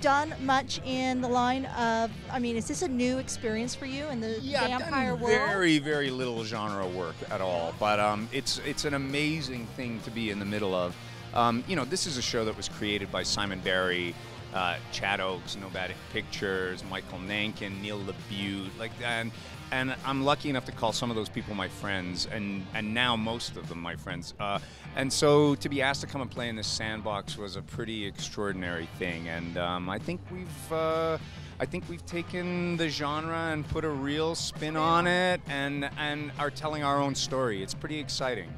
done much in the line of? I mean, is this a new experience for you in the Yeah, vampire world? very, very little genre work at all, but um, it's it's an amazing thing to be in the middle of. Um, you know, this is a show that was created by Simon Barry, uh, Chad Oakes, Nomadic Pictures, Michael Nankin, Neil LaBute, like and and I'm lucky enough to call some of those people my friends, and and now most of them my friends. Uh, and so to be asked to come and play in this sandbox was a pretty extraordinary thing, and um, I think we've. Uh, I think we've taken the genre and put a real spin on it, and and are telling our own story. It's pretty exciting.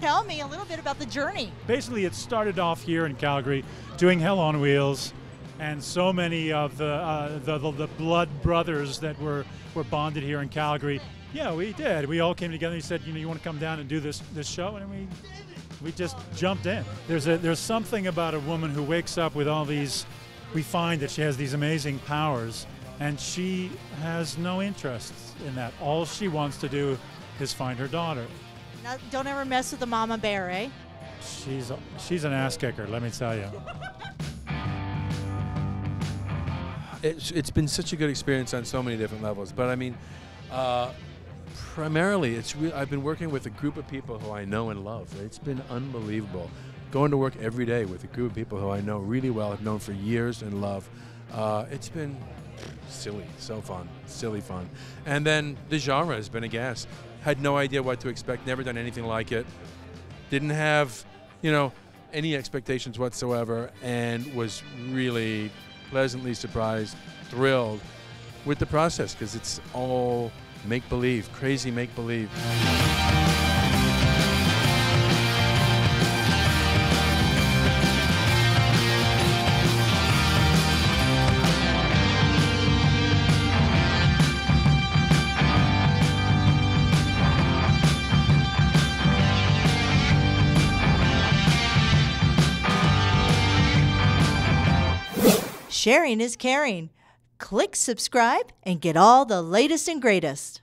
Tell me a little bit about the journey. Basically, it started off here in Calgary doing Hell on Wheels, and so many of the, uh, the, the, the blood brothers that were, were bonded here in Calgary. Yeah, we did. We all came together. He said, you know, you want to come down and do this this show, and we we just jumped in. There's a there's something about a woman who wakes up with all these. We find that she has these amazing powers, and she has no interest in that. All she wants to do is find her daughter. Now, don't ever mess with the mama bear, eh? She's she's an ass kicker, let me tell you. it's, it's been such a good experience on so many different levels. But I mean, uh, primarily, it's I've been working with a group of people who I know and love. It's been unbelievable. Going to work every day with a group of people who I know really well, have known for years and love. Uh, it's been silly, so fun, silly fun. And then the genre has been a gas. Had no idea what to expect. Never done anything like it. Didn't have, you know, any expectations whatsoever, and was really pleasantly surprised, thrilled with the process because it's all make believe, crazy make believe. Sharing is caring. Click subscribe and get all the latest and greatest.